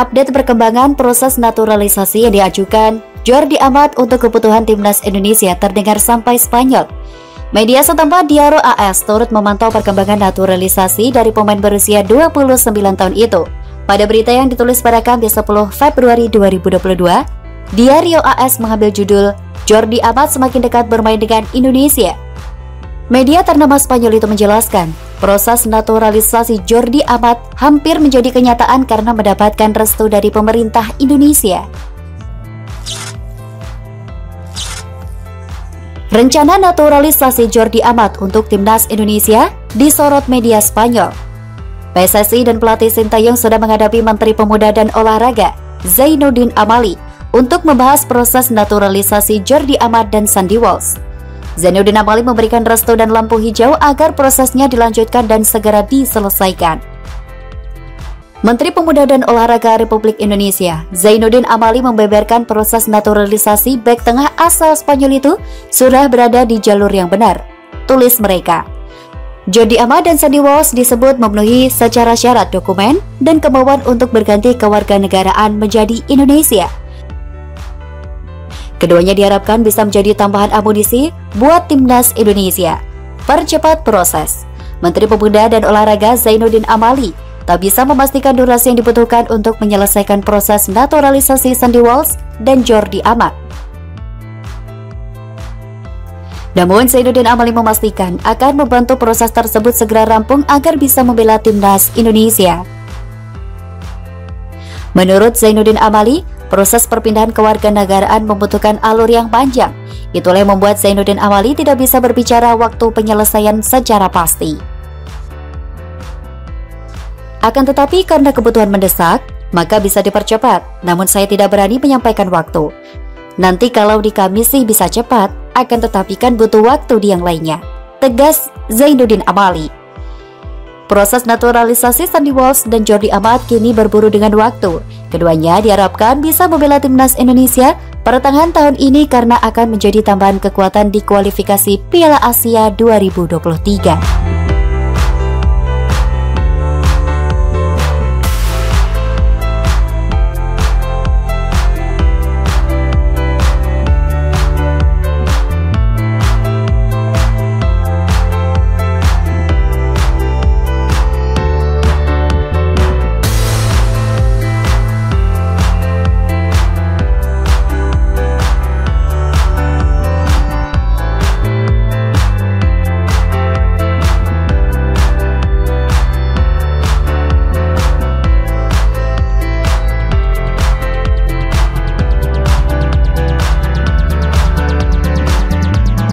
update perkembangan proses naturalisasi yang diajukan Jordi Amat untuk kebutuhan timnas Indonesia terdengar sampai Spanyol. Media setempat Diaro AS turut memantau perkembangan naturalisasi dari pemain berusia 29 tahun itu. Pada berita yang ditulis pada Kamis 10 Februari 2022, Diario AS mengambil judul Jordi Amat semakin dekat bermain dengan Indonesia. Media ternama Spanyol itu menjelaskan, proses naturalisasi Jordi Amat hampir menjadi kenyataan karena mendapatkan restu dari pemerintah Indonesia. Rencana naturalisasi Jordi Amat untuk timnas Indonesia disorot media Spanyol. PSSI dan pelatih Sintayong sudah menghadapi Menteri Pemuda dan Olahraga Zainuddin Amali untuk membahas proses naturalisasi Jordi Amat dan Sandy Walsh. Zainuddin Amali memberikan restu dan lampu hijau agar prosesnya dilanjutkan dan segera diselesaikan. Menteri Pemuda dan Olahraga Republik Indonesia, Zainuddin Amali membeberkan proses naturalisasi back tengah asal Spanyol itu sudah berada di jalur yang benar. Tulis mereka. Jody Amat dan Sandy Walsh disebut memenuhi secara syarat dokumen dan kemauan untuk berganti kewarganegaraan menjadi Indonesia. Keduanya diharapkan bisa menjadi tambahan amunisi buat timnas Indonesia. Percepat proses. Menteri Pemuda dan Olahraga Zainuddin Amali tak bisa memastikan durasi yang dibutuhkan untuk menyelesaikan proses naturalisasi Sandy Walsh dan Jordi Amat. Namun Zainuddin Amali memastikan akan membantu proses tersebut segera rampung agar bisa membela timnas Indonesia. Menurut Zainuddin Amali, proses perpindahan kewarganegaraan membutuhkan alur yang panjang. Itulah yang membuat Zainuddin Amali tidak bisa berbicara waktu penyelesaian secara pasti. Akan tetapi karena kebutuhan mendesak, maka bisa dipercepat. Namun saya tidak berani menyampaikan waktu. Nanti kalau di kami sih bisa cepat, akan tetapi kan butuh waktu di yang lainnya. Tegas Zainuddin Amali. Proses naturalisasi Sandy Walsh dan Jordi Amat kini berburu dengan waktu. Keduanya diharapkan bisa membela timnas Indonesia pertengahan tahun ini karena akan menjadi tambahan kekuatan di kualifikasi Piala Asia 2023.